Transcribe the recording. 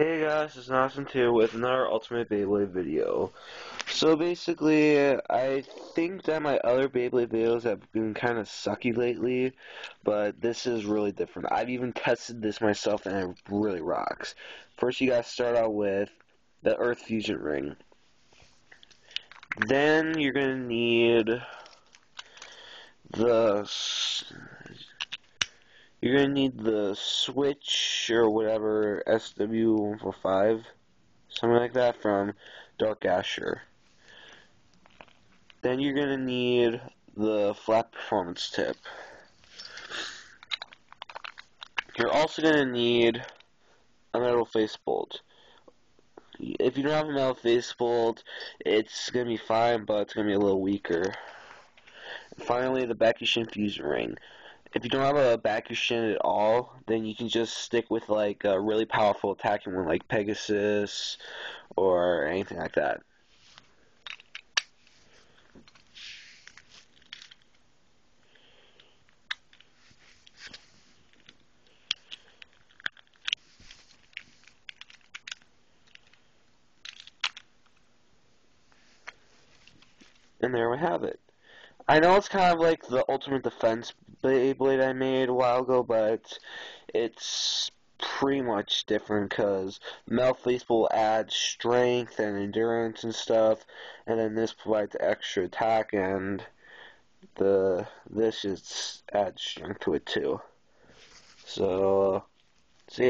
Hey guys, it's Nawsom here with another Ultimate Beyblade video. So basically, I think that my other Beyblade videos have been kind of sucky lately, but this is really different. I've even tested this myself and it really rocks. First you guys start out with the Earth Fusion Ring. Then you're going to need the you're gonna need the switch or whatever SW145, something like that from Dark Asher. Then you're gonna need the flat performance tip. You're also gonna need a metal face bolt. If you don't have a metal face bolt, it's gonna be fine, but it's gonna be a little weaker. And finally, the Bakushin fusion ring if you don't have a Bakushin at all, then you can just stick with like a really powerful attacking one like Pegasus or anything like that. And there we have it. I know it's kind of like the Ultimate Defense Beyblade I made a while ago, but it's pretty much different because Face will add strength and endurance and stuff, and then this provides extra attack, and the this just adds strength to it too. So